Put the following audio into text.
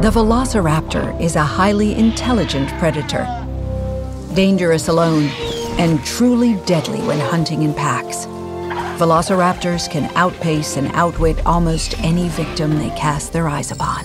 The velociraptor is a highly intelligent predator, dangerous alone and truly deadly when hunting in packs. Velociraptors can outpace and outwit almost any victim they cast their eyes upon.